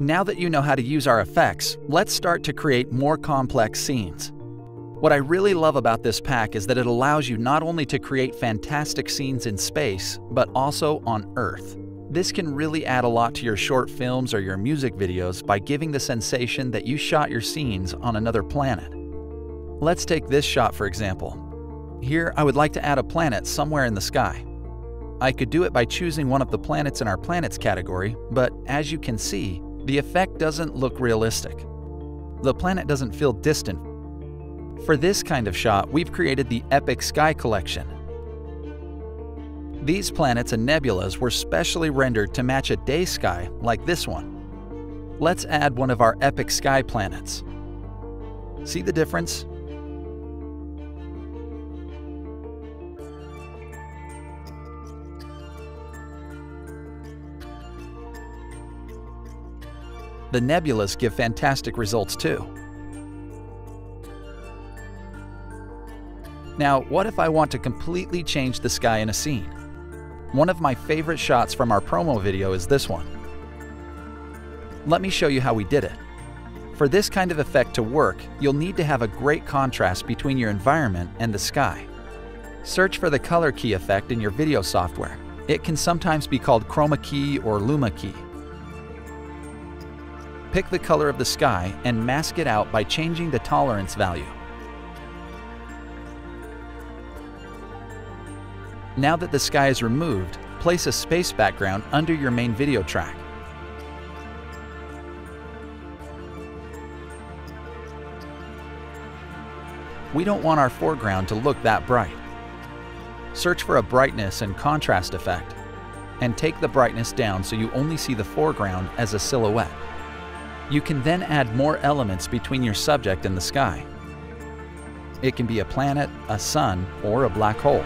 Now that you know how to use our effects, let's start to create more complex scenes. What I really love about this pack is that it allows you not only to create fantastic scenes in space, but also on Earth. This can really add a lot to your short films or your music videos by giving the sensation that you shot your scenes on another planet. Let's take this shot for example. Here, I would like to add a planet somewhere in the sky. I could do it by choosing one of the planets in our planets category, but as you can see, the effect doesn't look realistic. The planet doesn't feel distant. For this kind of shot, we've created the Epic Sky Collection. These planets and nebulas were specially rendered to match a day sky like this one. Let's add one of our Epic Sky planets. See the difference? The nebulas give fantastic results too. Now, what if I want to completely change the sky in a scene? One of my favorite shots from our promo video is this one. Let me show you how we did it. For this kind of effect to work, you'll need to have a great contrast between your environment and the sky. Search for the color key effect in your video software. It can sometimes be called chroma key or luma key. Pick the color of the sky and mask it out by changing the tolerance value. Now that the sky is removed, place a space background under your main video track. We don't want our foreground to look that bright. Search for a brightness and contrast effect, and take the brightness down so you only see the foreground as a silhouette. You can then add more elements between your subject and the sky. It can be a planet, a sun, or a black hole.